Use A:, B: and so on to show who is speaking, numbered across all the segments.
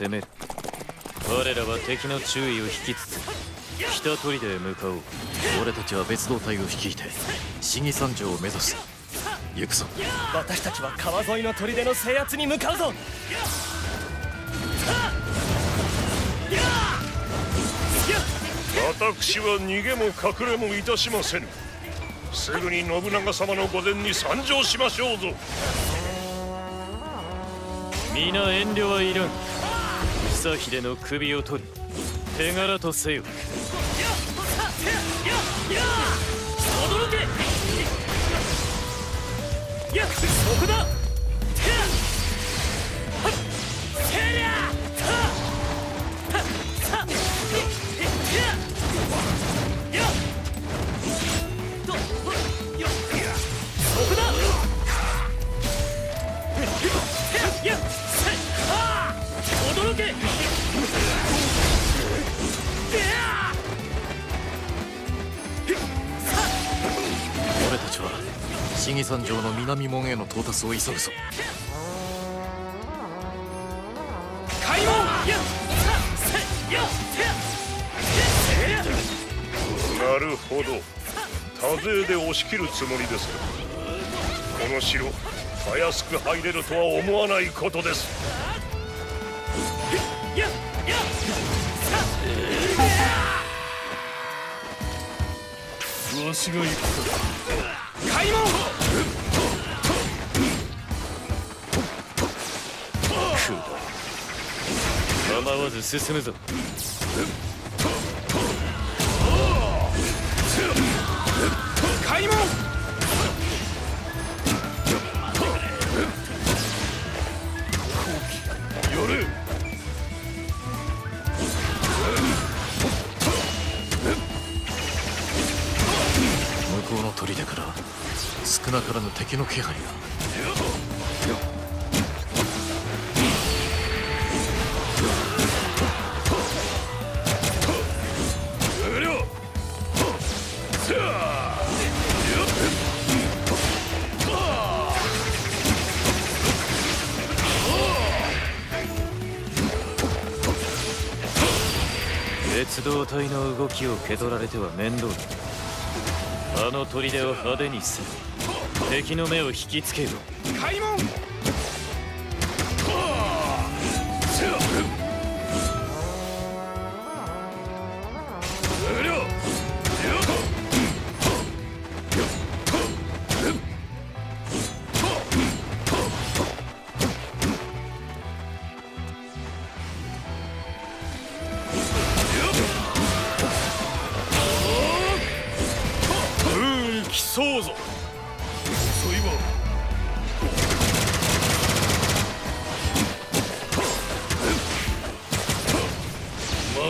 A: 攻める。我らは敵の注意を引きつつ北砦へ向かおう。
B: 俺たちは別動隊を率いて市議山城を目指す。行くぞ。
C: 私たちは川沿いの砦の制圧に向かうぞ。
D: 私は逃げも隠れもいたしませぬ。すぐに信長様の御前に参上しましょうぞ。
A: 皆遠慮はいらん久秀の首を取り手柄とせよ。
C: 驚けやそこだ。驚
B: 山城の南門への到達を急ぐぞ。
C: 開門
D: なるほど。多勢で押し切るつもりです。かこの城たやすく入れるとは思わないことです。
A: わしが行く。か
C: 開門
A: 構わず進むぞ
C: 開門
B: 少なからぬ敵の気配が
D: やりゃせや
A: 別動隊の動きを蹴取られては面倒だ。あの砦を派手にせ敵の目を引きつけよ
C: 開門！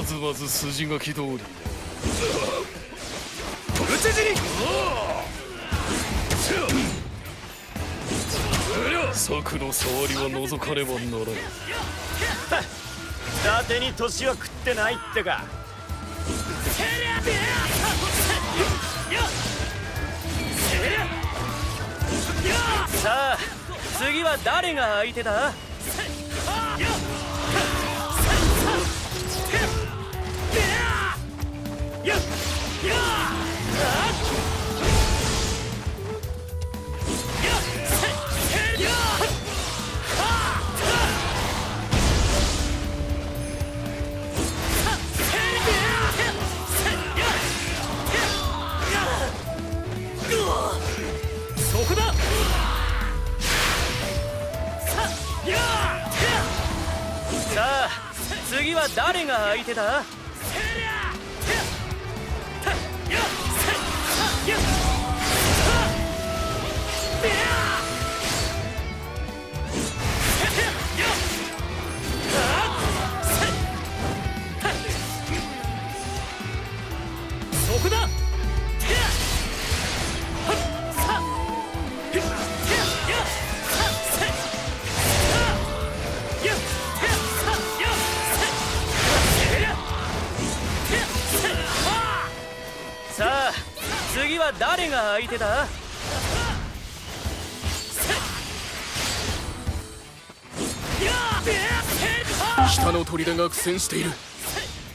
A: まずまず筋書き通り
C: 討ち死に。
A: 策の触りは覗かねばならん
C: 伊達に。年は食ってないってかさあ次は誰が相手だ次は誰が相手だ？次は誰が相手だ？
E: 北の砦が苦戦している。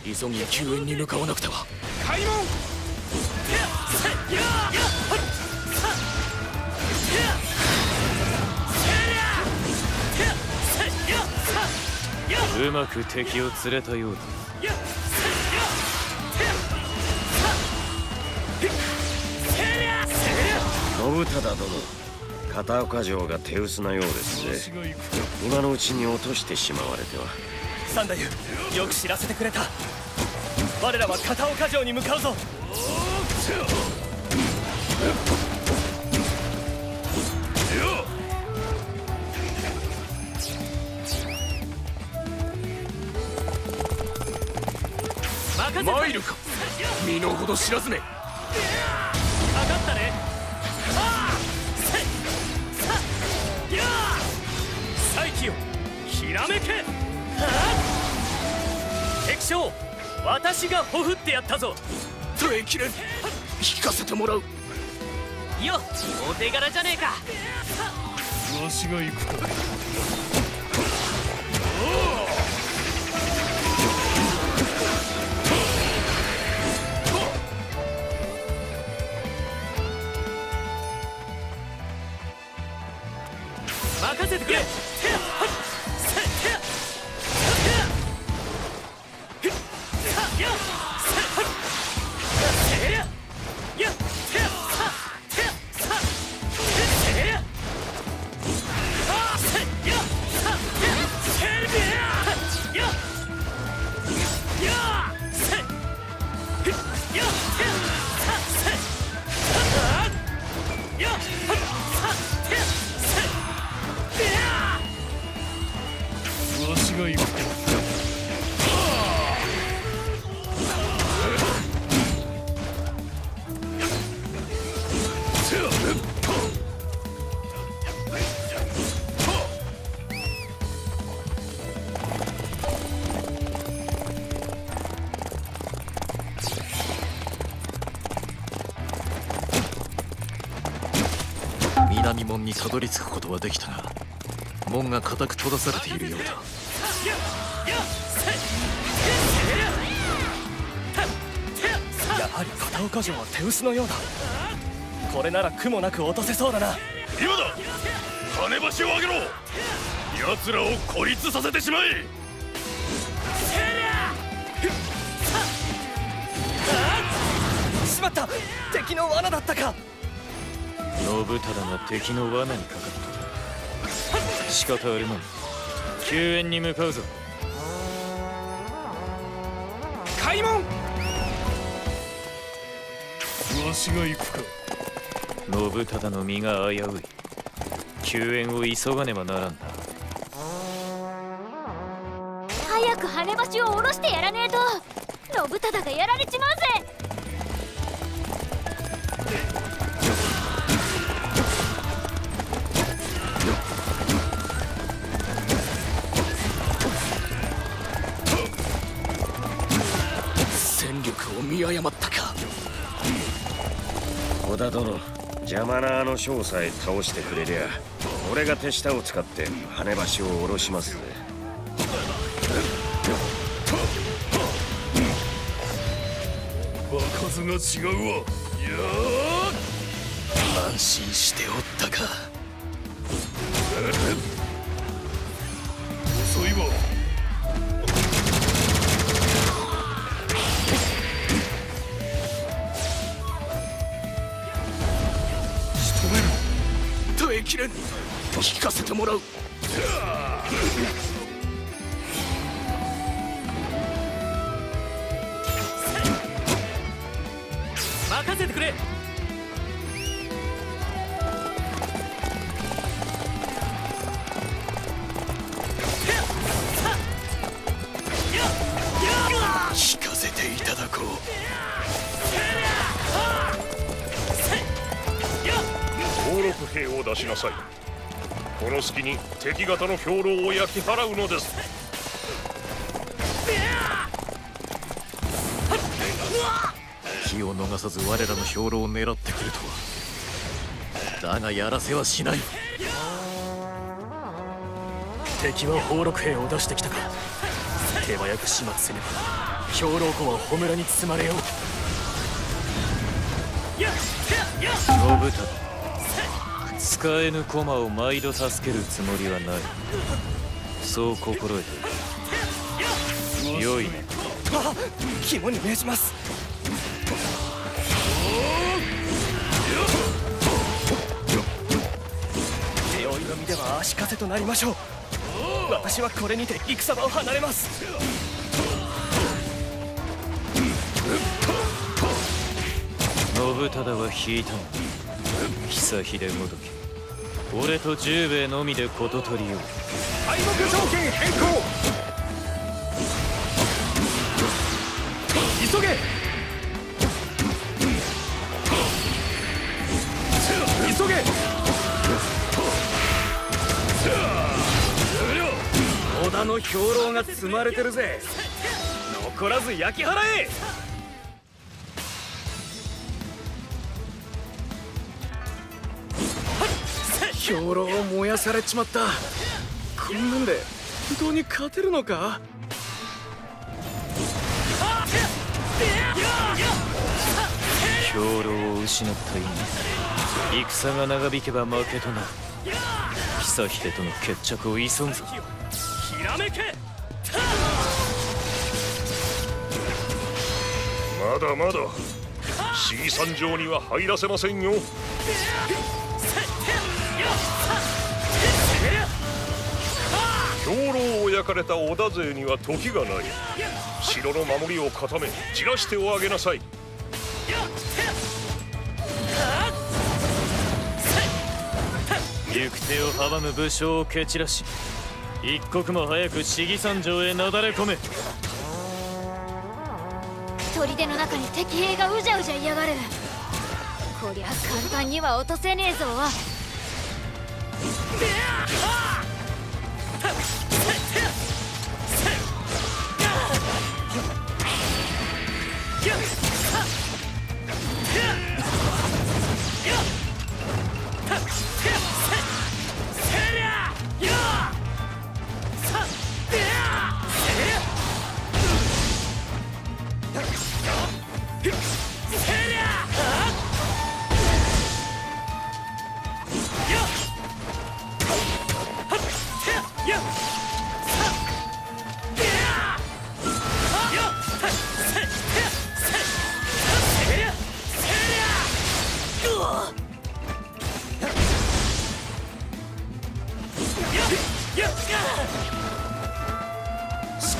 E: 急ぎ救援に向かわなくては。
C: 開門
A: うまく敵を連れたようだ
F: 信忠殿片岡城が手薄なようですね今のうちに落としてしまわれては。
C: 三太夫よく知らせてくれた。我らは片岡城に向かうぞ。任せて
E: 参るか。身の程知らずめ
C: 将私がほふってやったぞ。
E: 耐えきれん引かせてもらう。
C: よお手柄じゃねえか。
G: わしが行くか
C: 任せてくれ
B: にたどり着くことはできたが門が固く閉ざされているようだ。
C: やはり片岡城は手薄のようだ。これなら苦もなく落とせそうだな。
G: 今だ。金橋を上げろ。奴らを孤立させてしまえ。
C: しまった。敵の罠だったか
A: 信忠が敵の罠にかかった仕方あるまい救援に向かうぞ。
C: 開門！
G: わしが行くか。
A: 信忠の身が危うい。救援を急がねばならんな。
H: 早く羽橋を下ろしてやらねえと。信忠がやられちまうぜ
E: 見誤ったか。
F: 織田殿邪魔なあの将さえ倒してくれりゃ俺が手下を使って羽橋を下ろしますぜ。
G: 場数が違うわ。いや
E: 安心しておったか。
G: 遅いわ
E: きれん引かせてもらう。
G: 兵を出しなさい。この隙に敵方の兵糧を焼き払うのです。
B: 気を逃さず我らの兵糧を狙ってくるとは。だがやらせはしない。
C: 敵は宝禄兵を出してきたか。
I: 手早く始末せねば。兵糧庫は穂村に包まれよう。
C: やっやっ
A: 信忠使えぬ駒を毎度助けるつもりはない。そう心得ている。良いね。
C: あ肝に銘じます。手負いの身では足かせとなりましょう私はこれにて戦場を離れます
A: 信忠は引いたの。久秀ごとき俺と十兵衛のみで事取りよう。
C: 敗北条件変更。急げ。急げ。織田の兵糧が積まれてるぜ。残らず焼き払え
I: 兵糧を燃やされちまった。こんなんで本当に勝てるのか？
A: 兵糧を失った今戦が長引けば負けとなる。久秀との決着を急ぐぞ。
C: ひらめけ
D: まだまだ。市議山城には入らせませんよ兵糧を焼かれた織田勢には時がない。城の守りを固めじらしておあげなさい。
A: 行く手を阻む武将を蹴散らし一刻も早く市議山城へなだれ込め。
H: 砦の中に敵兵がうじゃうじゃいやがる。こりゃ簡単には落とせねえぞ
C: 仕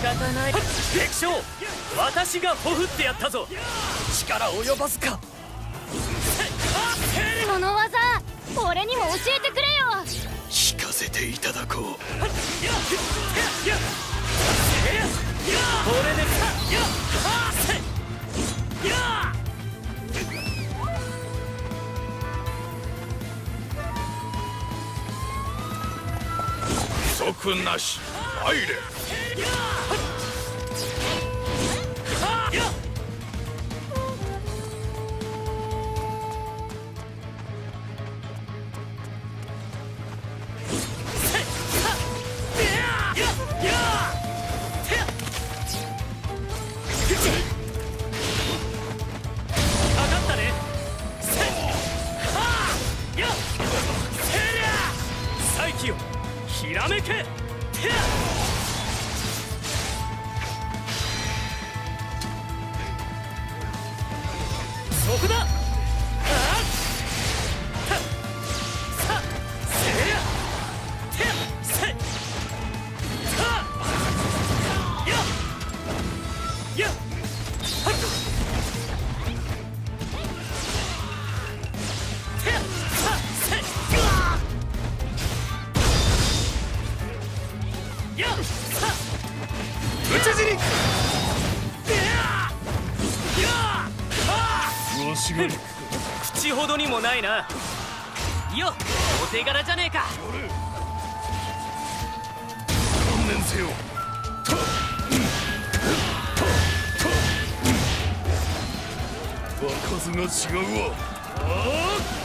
C: 方ない。敵将私がほふってやったぞ。力及ばずか。
H: その技俺にも教えてくれよ。
I: 聞かせていただこう。
C: これで
I: 不足なし。入れ
C: は
I: い!ち死に
D: わしが
C: 口ほどにもないな。よお手柄じゃねえか。
D: 観念せよ。場数が違うわ。
C: は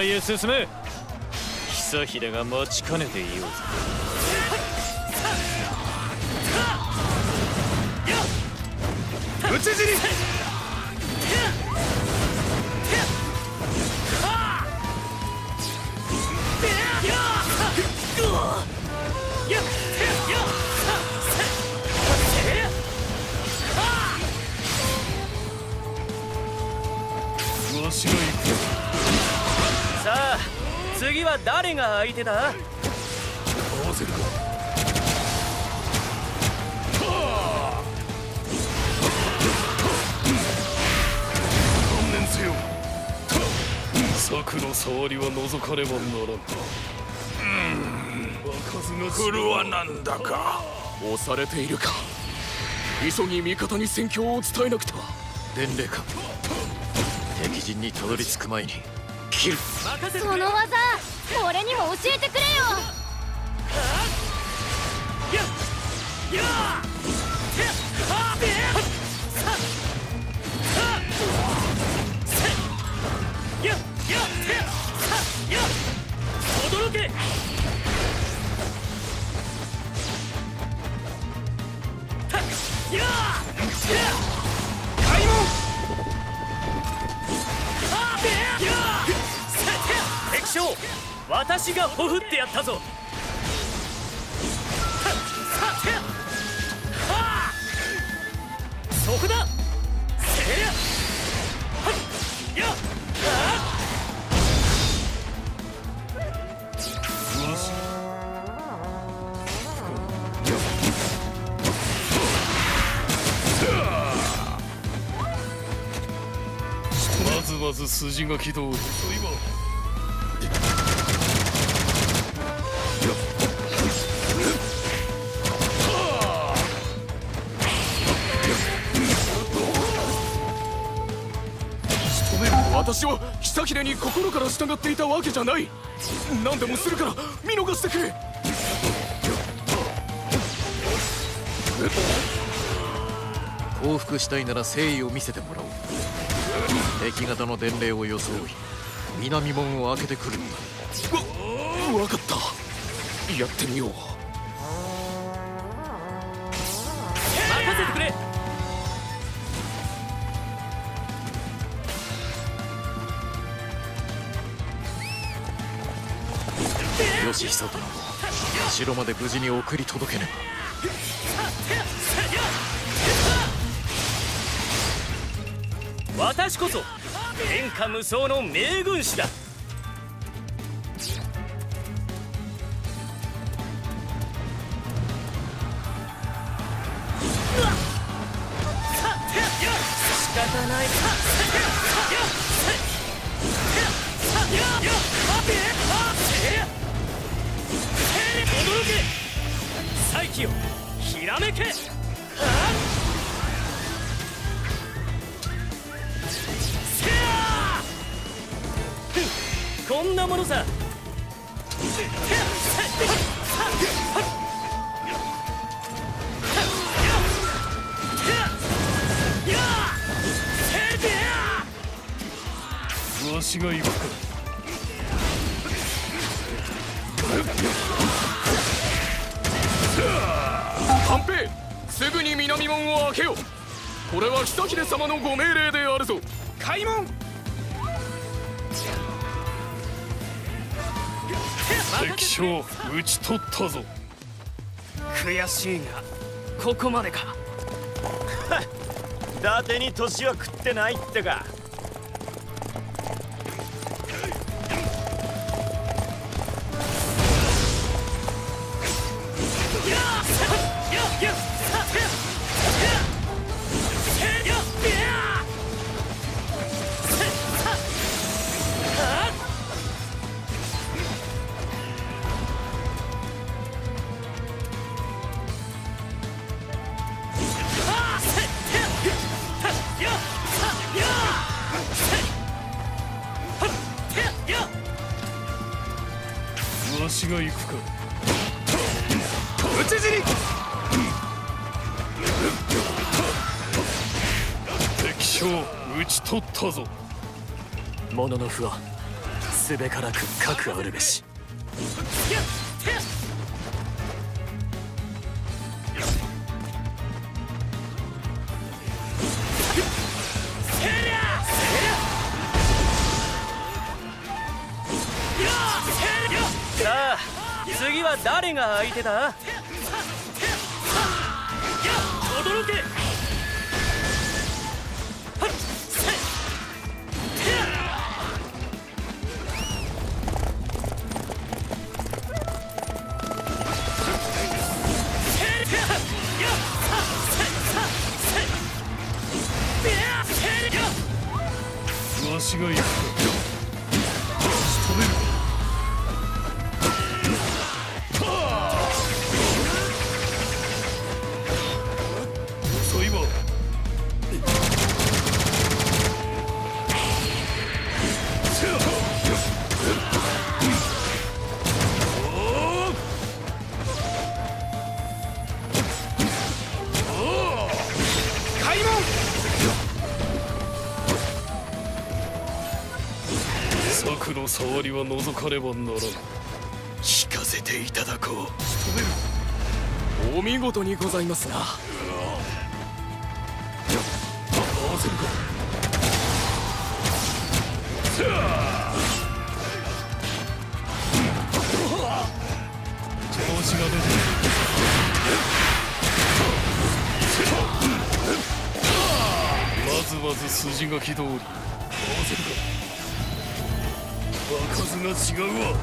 A: 城内へ進め久秀が待ちかねていようぞ
E: 討ち死に
C: 次は誰が相手だ？
G: く合わせるか？観念せよ策の触りは覗かねばならん。場数が
E: 来るはなんだ。か押されているか？急ぎ味方に戦況を伝えなくては。
B: 伝令官敵陣にたどり着く前に切る。
H: その技俺にも教えてくれよ
C: 私がほふってやったぞ。さてはあそこだ。せや。はいや
G: まずまず筋が起動今
E: 私は久秀に心から従っていたわけじゃない。何でもするから見逃してくれ。
B: 降伏したいなら誠意を見せてもらおう。敵方の伝令を装い南門を開けてくる。のだ
E: わ分かった。やってみよう
B: よし久殿城まで無事に送り届けねば。
C: 私こそ天下無双の名軍師だ。こんなものさ。
G: わしが行く。か
E: 半平すぐに南門を開けよ。これは久秀様のご命令であるぞ。開門
G: 敵将討ち取ったぞ。
C: 悔しいがここまでか。
F: 伊達に年は食ってないってか
G: ったぞ。
C: 物の負はすべからく核あるべし。さあ次は誰が相手だ？驚け
G: りは除かねばならぬ。
C: 聞かせていただこう。
E: お見事にございますな。
G: 合わせるか調子が出ているまずまず筋書き通り数が違うわ。や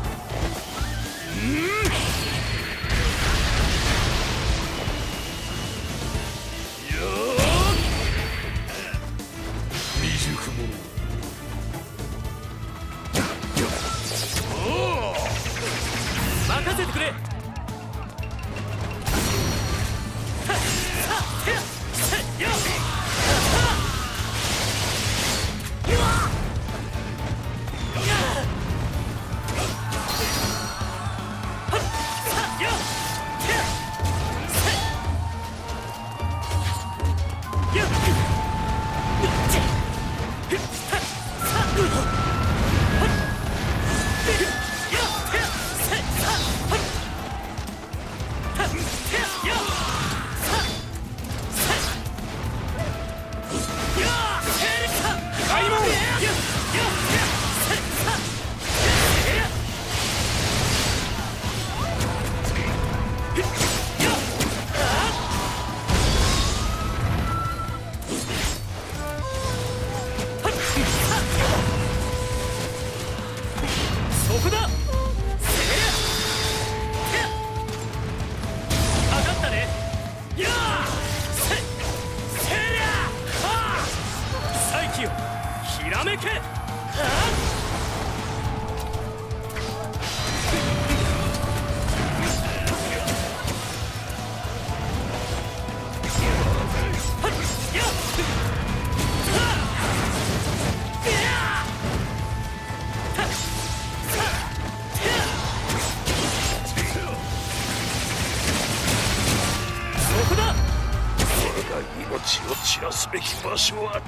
G: は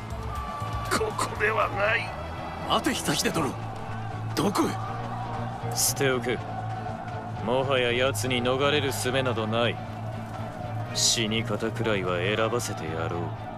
G: ここではない。
B: 待て久秀殿どこへ
A: 捨ておけもはや奴に逃れる術などない。死に方くらいは選ばせてやろう